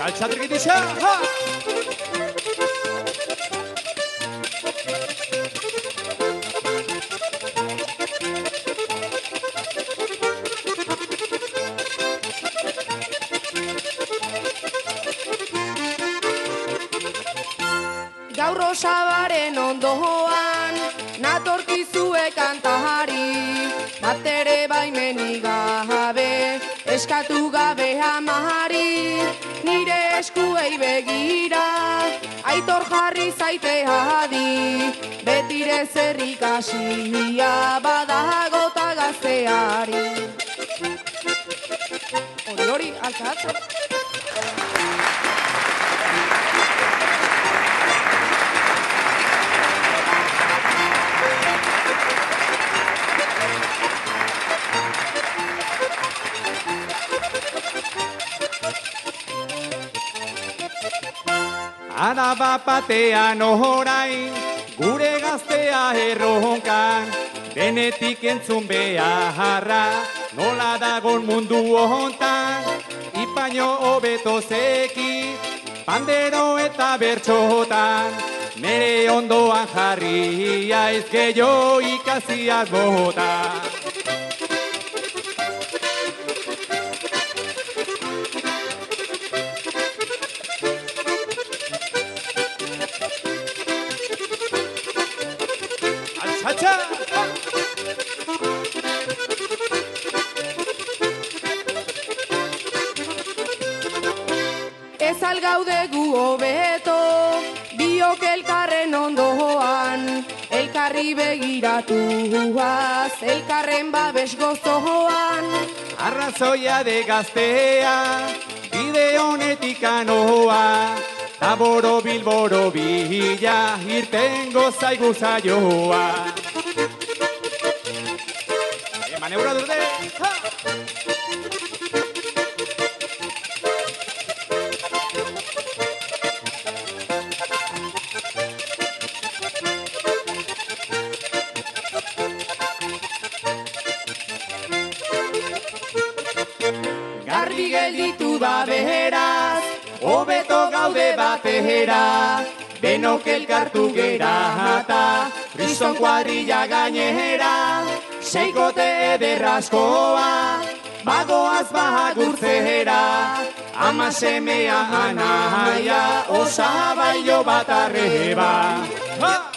Salsa Trigidisha! Gauro ondoan, natorkizue kantari, bat ere baimenik gabe, eskatu gabe amari, nire eskuei begira, aitor jarri zaite adi, betire zerrikasia badago eta gazteari. Araba batean orain, gure gaztea erronkan, denetik entzun beharra, nola dagon mundu hontan, ipaino hobeto zeki, pandero eta bertxotan, nere ondoan jarria ez jo ikasiak botan. Ez algaude gu hobeto, biok elkarren ondoan, elkarri begiratuaz, elkarren babes gozoan. Arrazoia de gaztea, bide honetik anoa, taboro bilboro bila, irtengo zaigu zaioa. Eman eura durde! Ha! Gelditu da beheraz, Hobeto gaude batera, denok elkartu gera eta kriston kuadrilla gainera, seikote ederraskoa, bagoaz bahagurtzera, ama semea anaia, osabailo bat arreba. Ha!